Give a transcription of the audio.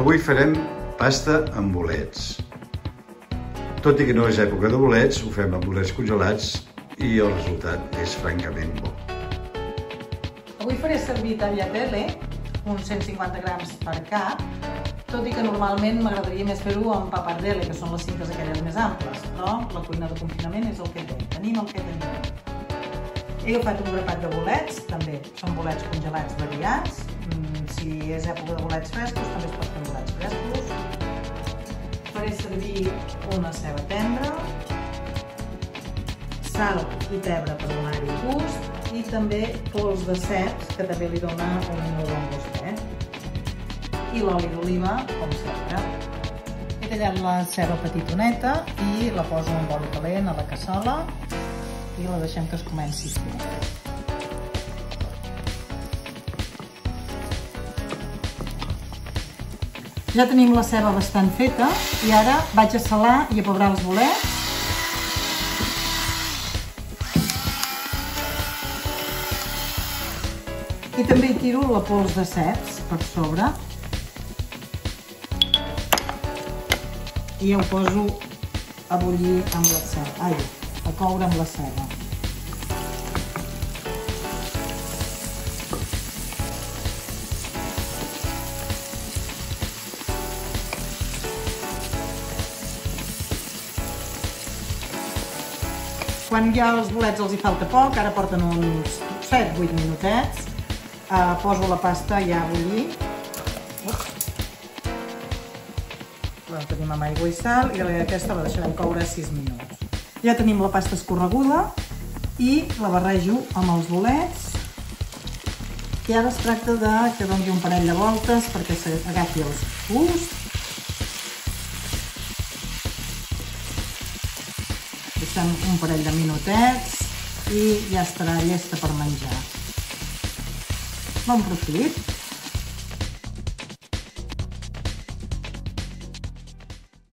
Avui farem pasta amb bolets. Tot i que no és època de bolets, ho fem amb bolets congelats i el resultat és francament bo. Avui faré servir tagliatelle, uns 150 grams per cap, tot i que normalment m'agradaria més fer-ho amb papardelle, que són les cintes aquelles més amples, però la cuina de confinament és el que té. Tenim el que tenim. He agafat un grapat de bolets, també són bolets congelats variats. Mm, si és època de bolets frescos, també es pot fer bolets frescos. Faré servir una ceba tendra, sal i pebre per donar-hi gust i també pols de ceps, que també li dona un molt bon gustet. I l'oli d'oliva, com sempre. He tallat la ceba petitoneta i la poso en oli calent a la cassola i la deixem que es comenci a fer. Ja tenim la ceba bastant feta i ara vaig a salar i a pobrar els bolets. I també hi tiro la pols de ceps per sobre. I ho poso a bullir amb la ceba. Ai, a coure amb la ceba. Quan ja els bolets els hi falta poc, ara porten uns 7-8 minutets, eh, poso la pasta ja a bullir. La tenim amb aigua i sal i aquesta la deixarem coure 6 minuts. Ja tenim la pasta escorreguda i la barrejo amb els bolets i ara es tracta de que doni un parell de voltes perquè s'agafi el gust deixem un parell de minutets i ja estarà llesta per menjar. Bon profit!